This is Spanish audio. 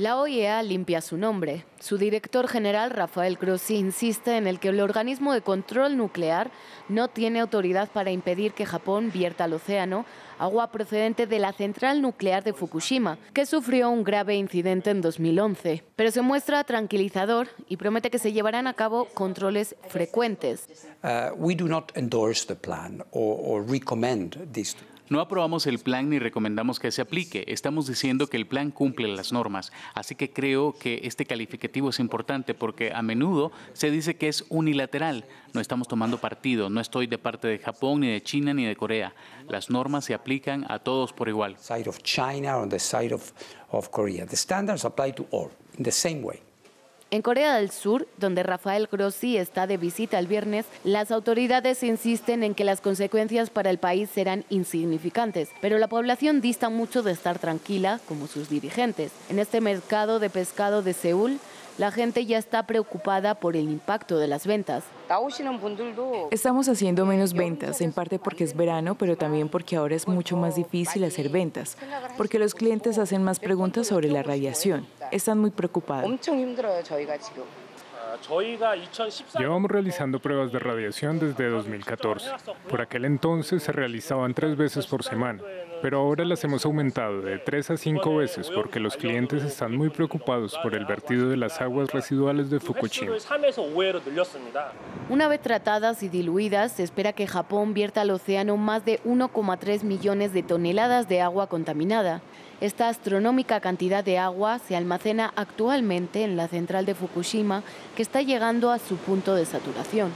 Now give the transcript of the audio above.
La OIEA limpia su nombre. Su director general, Rafael Grossi, insiste en el que el organismo de control nuclear no tiene autoridad para impedir que Japón vierta al océano agua procedente de la central nuclear de Fukushima, que sufrió un grave incidente en 2011. Pero se muestra tranquilizador y promete que se llevarán a cabo controles frecuentes. Uh, plan no aprobamos el plan ni recomendamos que se aplique. Estamos diciendo que el plan cumple las normas. Así que creo que este calificativo es importante porque a menudo se dice que es unilateral. No estamos tomando partido. No estoy de parte de Japón, ni de China, ni de Corea. Las normas se aplican a todos por igual. China. The standards apply to all in the same way. En Corea del Sur, donde Rafael Grossi está de visita el viernes, las autoridades insisten en que las consecuencias para el país serán insignificantes, pero la población dista mucho de estar tranquila, como sus dirigentes. En este mercado de pescado de Seúl, la gente ya está preocupada por el impacto de las ventas. Estamos haciendo menos ventas, en parte porque es verano, pero también porque ahora es mucho más difícil hacer ventas, porque los clientes hacen más preguntas sobre la radiación. Están muy preocupados. Llevamos realizando pruebas de radiación desde 2014. Por aquel entonces se realizaban tres veces por semana pero ahora las hemos aumentado de tres a cinco veces porque los clientes están muy preocupados por el vertido de las aguas residuales de Fukushima. Una vez tratadas y diluidas, se espera que Japón vierta al océano más de 1,3 millones de toneladas de agua contaminada. Esta astronómica cantidad de agua se almacena actualmente en la central de Fukushima, que está llegando a su punto de saturación.